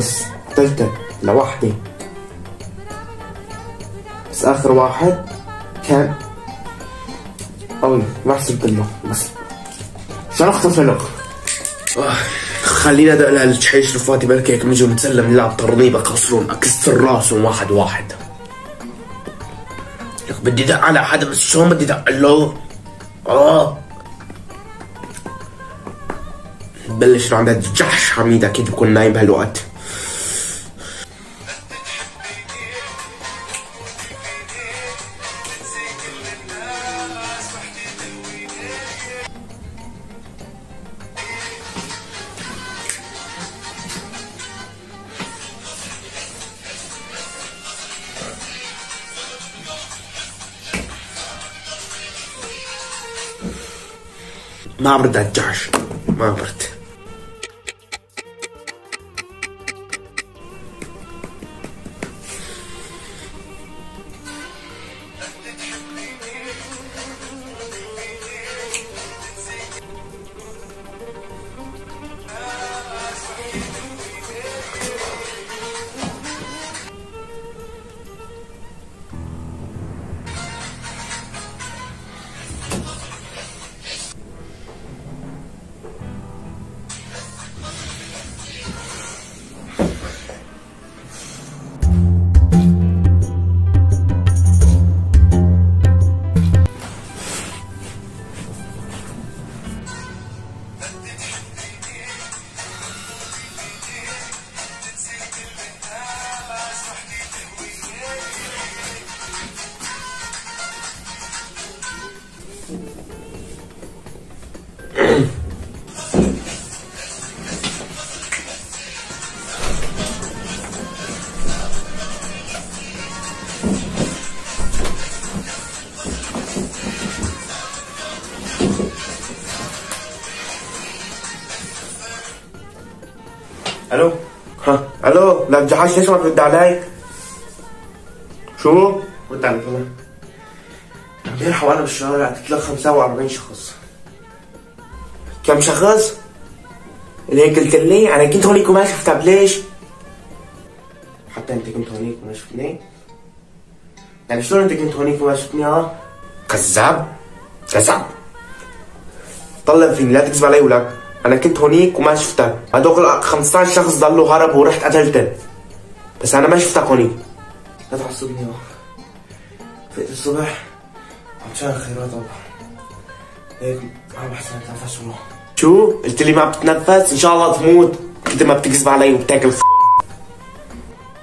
18 شخص قتلته لوحدي. بس آخر واحد كان قوي ما حسبت له بس. شرخت فلق خلينا ادق للجحيش رفاتي بالك هيك بنجي نتسلم نلعب ترنيبة قصرون. أكسر راسهم واحد واحد. لك بدي دق على حدا بس شلون بدي دق؟ له آه بلش عند جحش حميد أكيد بكون نايم بهالوقت. ما برد على لا ليش ما ترد علي؟ شو؟ رد علي كمان امبارح وأنا بالشارع لك 45 شخص كم شخص؟ اللي هيك قلت لي أنا كنت هونيك وما شفتك ليش؟ حتى انت كنت هونيك وما شفتني؟ يعني شلون انت كنت هونيك وما شفتني ها؟ كذاب كذاب طلع فيني لا تكذب علي ولك أنا كنت هونيك وما شفتك. هدول 15 شخص ضلوا هربوا ورحت قتلتهم. بس أنا ما شفتك هونيك. لا تعصبني يا فقت الصبح عشان خيرات الله هيك عم بحسن أتنفس والله. شو؟ قلت لي ما بتتنفس؟ إن شاء الله تموت. كنت ما بتكذب علي وبتاكل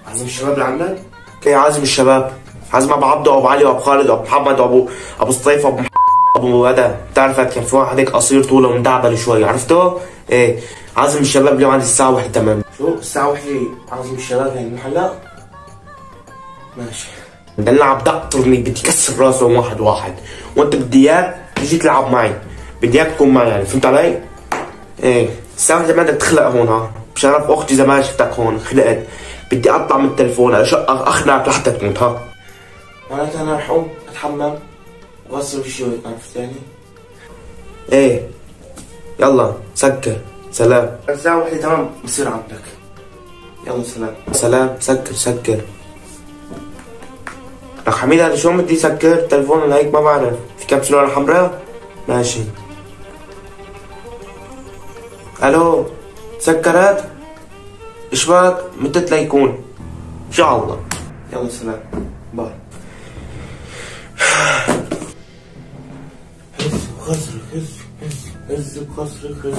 عازم الشباب اللي عندك؟ أوكي عازم الشباب؟ عازم أبو عبده وأبو علي وأبو خالد وأبو محمد وابو أبو سطيف وأبو أبو هذا بتعرفت كان في واحد هيك قصير طوله ومدعبل شوي عرفته؟ إيه عازم الشباب اليوم عندي الساعة 1 تمام. شو؟ الساعة 1 عازم الشباب يعني هلا؟ ماشي. بدنا نلعب دق تورنيك بدي كسر راسهم واحد واحد. وأنت بدي إياك تيجي تلعب معي. بدي إياك تكون معي يعني فهمت علي؟ إيه الساعة 1 ما بدك تخلق هون ها. بشرف أختي إذا ما شفتك هون خلقت. بدي اقطع من التلفون اشقق اخنقك لحتى تموت ها. معناتها أنا رح أقوم أتحمم. وشي وهيك عرفت يعني؟ إيه يلا سكر سلام الساعة واحدة تمام بصير عندك. يلا سلام. سلام سكر سكر. لك حميد هذا شو بدي يسكر تلفون ولا هيك ما بعرف. في كبسولة حمراء؟ ماشي. ألو سكرت اشباك متت ليكون إن شاء الله. يلا سلام. باي. هز هز هز بخصرك هز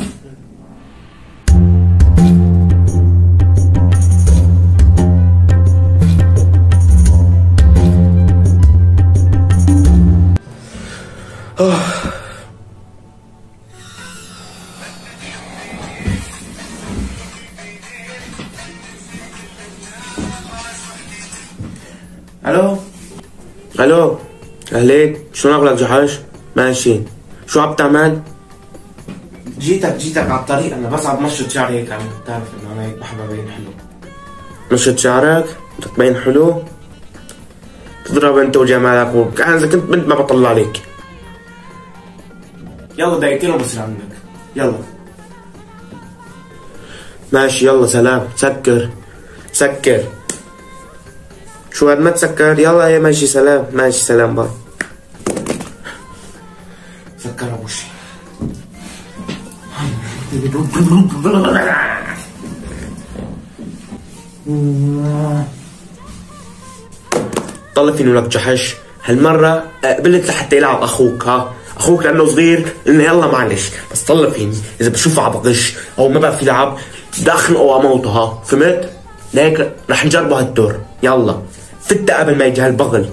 ألو؟ ألو؟ اهليك شلون اغلق جحش ماشي شو عم تعمل؟ جيتك جيتك على الطريق. أنا بس عم مشط شعري هيك عم تعرف إنه أنا هيك بحب أبين حلو. مشط شعرك؟ بدك تبين حلو؟ تضرب أنت وجمالك و... أنا إذا كنت بنت ما بطلع عليك. يلا دقيقتين وبصير عندك. يلا. ماشي يلا سلام. سكر. سكر. شو هاد ما تسكر؟ يلا يا ماشي سلام. ماشي سلام باي. طلع فيني ولك جحش هالمرة قبلت لحتى يلعب أخوك ها؟ أخوك لأنه صغير قلنا يلا معلش. بس طلع فيني إذا بشوفه عم بغش أو ما بعرف يلعب بدي اخنقه واموته ها؟ فهمت؟ لهيك رح نجربه هالدور. يلا. فتة قبل ما يجي هالبغل.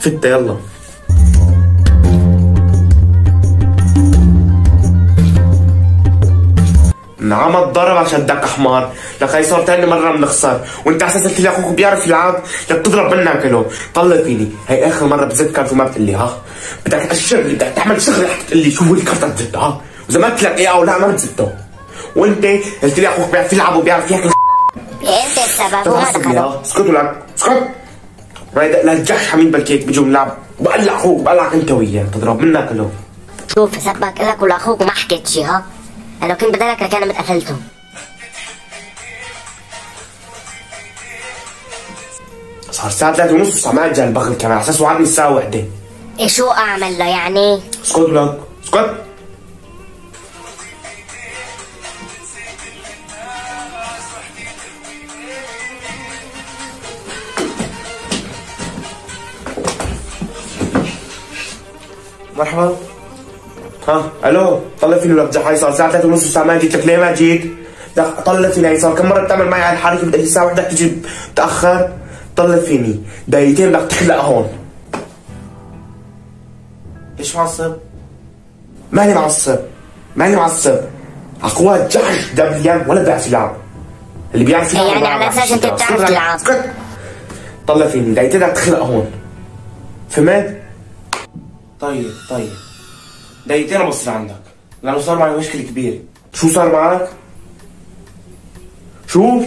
فتة يلا. نعم اتضرب عشان دك حمار لك هي صار تاني مرة بنخسر وانت أساس قلت لي أخوك بيعرف يلعب؟ لك تضرب منا كله طلع فيني. هي آخر مرة بزت وما بتقول لي ها؟ بدك تأشر لي بدك تعمل شغلة حتى تقول لي شو هو الكارت بتزته ها؟ وإذا ما قلت لك إيه أو لا ما بتزته وانت قلت لي أخوك بيعرف يلعب وبيعرف ياكل. إنت السبب وما دخلوا. اسكتوا لك اسكت. لا الجحش حميد بلكيك بيجوا بنلعب بقلع أخوك بقلعك أنت وياه. تضرب منا كله شوف سبك لك ولأخوك وما حكيت شي ها؟ لو كنت بدلك لكان متقفلتهم صار الساعة 3 ونص وسمعت جا البغل كمان. على أساس وعدني الساعة وحدة. إيه شو أعمل له يعني؟ اسكت لك اسكت. مرحبا. ها؟ ألو طلع فيني ولك جحاي صار الساعة 3 ونص والساعة ما جيت لك ليه ما جيت؟ طلع فيني صار كم مرة بتعمل معي على الحركة؟ بدك الساعة وحدة تجي متأخر طلع فيني. دقيقتين بدك تخلق هون. ليش معصب؟ ماني معصب. ماني معصب. اخوات جحش دبليان ولا بيعرف يلعب اللي بيعرف يلعب يعني ما على أنت يلعب. بتعرف. تلعب. طلع فيني. دقيقتين بدك تخلق هون. فهمت؟ طيب طيب. دقيقتين ابص عندك لأنه صار معي مشكلة كبيرة. شو صار معك؟ شو؟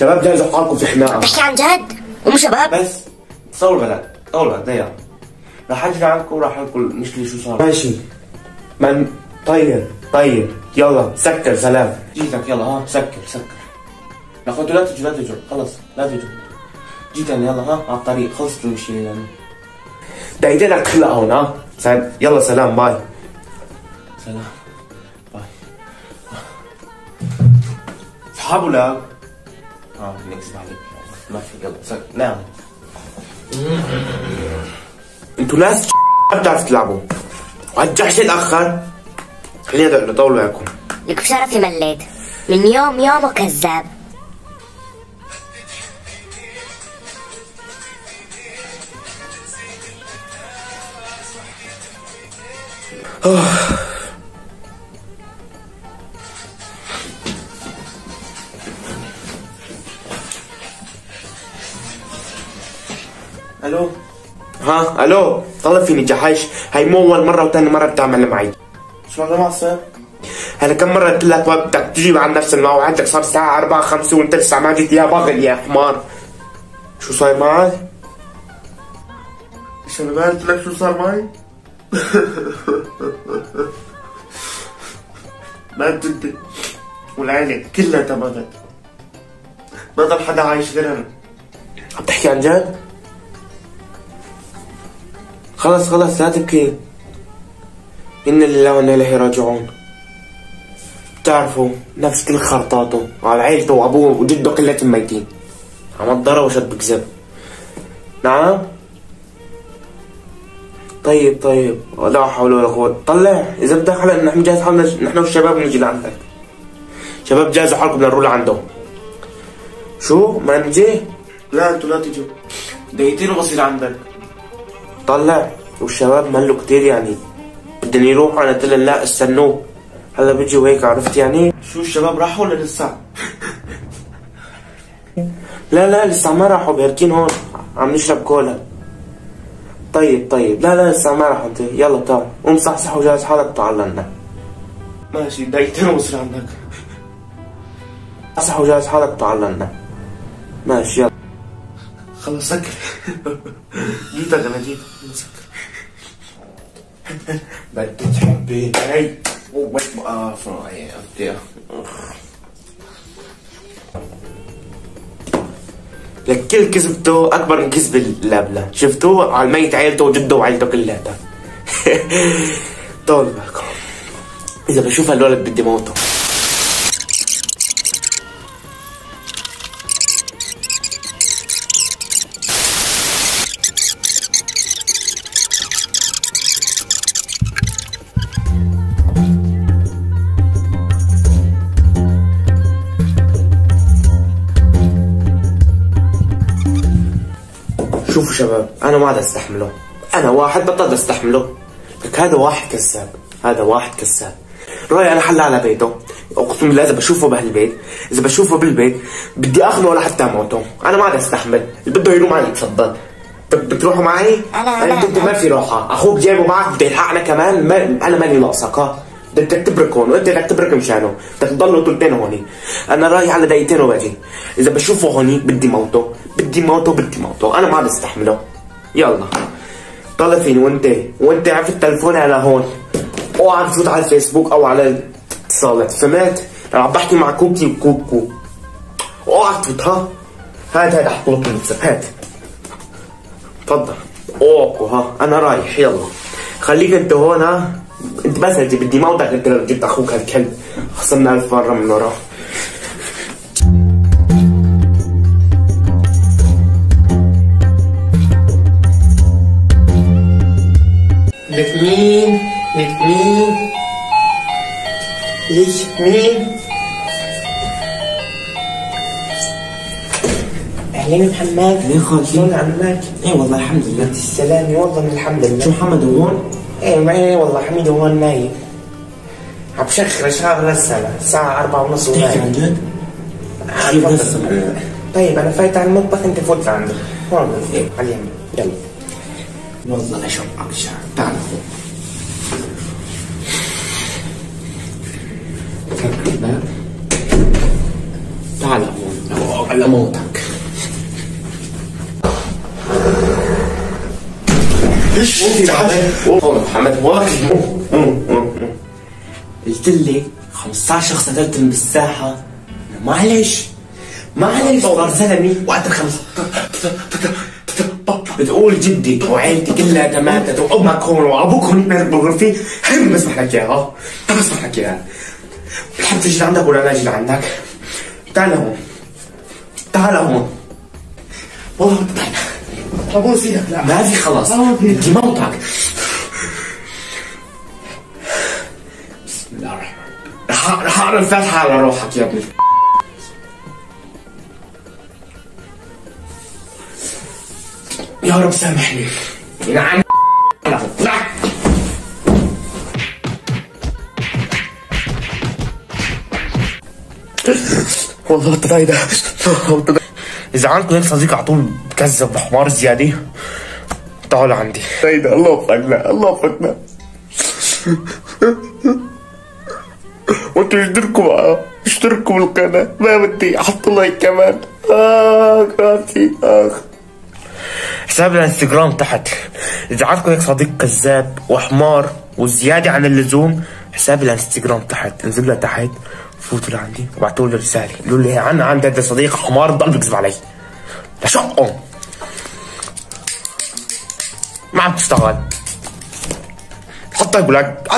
شباب جهزوا حالكم في خناقه بتحكي عن جد؟ ومو شباب؟ بس تصور بلد. تصور بلد. دقيقة. راح أجي عندكم وراح أقول المشكلة شو صار. ماشي. من طيب طيب يلا سكر سلام. جيتك يلا ها سكر سكر. لا اخواتي لا تجوا لا تجوا. خلص لا تجوا. جيت أنا يلا ها على الطريق. خلصت المشكلة يعني؟ دقيقتين رح تخلق هون ها. سلام. يلا سلام باي. سلام. باي. اصحابه لا آه نكذب عليك ما في يلا نام أنتوا ناس ما بتعرفوا تلعبوا. وهالجحش اتاخر خلينا نطول معكم لك بشرفي مليت من يوم يومه كذاب ها ألو طلب فيني جحش هاي مو اول مره وثاني مره بتعمل معي شو هذا معصب؟ أنا كم مره قلت لك ما بدك تجي على نفس الموعد صار الساعة 4 5 وانت لسه ما جيت يا بغل يا حمار شو صاير معي؟ شو أنا قلت لك شو صار معي؟ ما انت انت والعيلة كلها تمامت ما ضل حدا عايش غير أنا عم تحكي عن جد؟ خلص خلص لا تبكي. إنا لله وإنا إليه راجعون. بتعرفوا نفس كل خرطاته وعلى عيلته وأبوه وجده كلهم ميتين. عم اتضرب وشد بكذب. نعم؟ طيب طيب. لا حول ولا قوة. طلع إذا بدك هلا نحن نجهز حالنا نحن والشباب ونجي لعندك. شباب جهزوا حالكم بدنا نروح لعنده شو؟ ما نجي؟ لا أنتوا لا تجوا. دقيقتين وبصير عندك. طلع والشباب ملوا كتير يعني. بدهم يروحوا أنا قلت لا استنوه. هلا بيجوا هيك عرفت يعني؟ شو الشباب راحوا ولا لسه؟ لا لا لسه ما راحوا باركين هون. عم نشرب كولا. طيب طيب. لا لا لسه ما راحوا. انت يلا تعال. قوم صحصح وجهز حالك وتعال لنا. ماشي دقيقتين وصل عندك. صحصح وجهز حالك وتعال لنا. ماشي يلا. خلاص سكر. جيت غناديت سكر. بدك تحبيني إيه؟ وين oh, ما آه، فراي لك كل كذبته أكبر من كذب اللابلة شفتوه؟ على الميت عيلته وجده وعيلته كلها. طول بالكم إذا بشوف هالولد بدي موته. شوفوا شباب أنا ما عاد أستحمله. أنا واحد بطلت أستحمله. لك هذا واحد كذاب هذا واحد كذاب. راي أنا حل على بيته. أقسم بالله إذا بشوفه بهالبيت إذا بشوفه بالبيت بدي أخذه ولا حتى موته. أنا ما عاد أستحمل. اللي بده يروح معي يتفضل بتروحوا معي؟ أنا- انت ما في روحه أخوك جايبه معك بده يلحقنا كمان. ما أنا ماني ناقصك ها. بدك تبرك هون. وانت بدك تبرك مشانه. بدك تضلوا طولتين هون أنا رايح على دقيقتين وباجي إذا بشوفه هون بدي موته. بدي موته بدي موته أنا ما عاد أستحمله. يلا. طلع فيني وانت وانت عارف التلفون على هون. اوعى تفوت على الفيسبوك أو على الاتصالات فهمت؟ أنا عم بحكي مع كوكي وكوكو. اوعى تفوت ها؟ هات هات أحط لك الواتساب هات تفضل. أوكو ها. أنا رايح. يلا. خليك أنت هون ها. أنت بس بدي موتك أنت لو جبت أخوك هالكلب. خصمنا ألف مرة من وراه لك مين؟ لك مين؟ ليش مين؟ أهلين محمد أهلين خالتي. شلون عمك؟ إيه والله الحمد لله السلامة والله من الحمد لله شو محمد هون؟ إيه معي والله حميد هون نايم عم بشخر شغل السنة الساعة أربعة ونص تحكي ونايم عن جد؟ طيب أنا فايت على المطبخ أنت فوت عندي هون إيه على اليمين يلا والله تعال. هون على موتك. إيش انت والله محمد واحد قلت لي 15 شخص قتلتهم بالساحة. معلش معلش صار زلمي. وقت الخمس بتقول جدي وعيلتي كلها ماتت وأمك هون وأبوك هون مات بالغرفة هم بسمح لك إياها. طب بسمح لك إياها. بتحب تجي لعندك ولا لا أجي لعندك؟ تعال هون. تعال هون. والله تعال ابوس إيدك لا. ما في خلاص. بدي موتك. بسم الله الرحمن رح رح أقرأ الفاتحة على روحك يا ابني. يا رب سامحني. لا والله تضايق إذا عندكم صديق على طول بكذب وحمار زيادة تعالوا عندي تضايق الله وفقنا الله وفقنا وانتوا اشتركوا بقى اشتركوا بالقناة. ما بدي أحط لايك كمان. اخ راسي اخ حساب الانستغرام تحت. إذا عندكم هيك صديق كذاب وحمار وزيادة عن اللزوم حساب الانستغرام تحت. انزل له تحت فوتوا لعندي. وبعتوا له رسالة. قولوا لي أنا عندي هذا صديق حمار ضل بيكذب علي. لشقهم ما عم تشتغل. حطها بلاك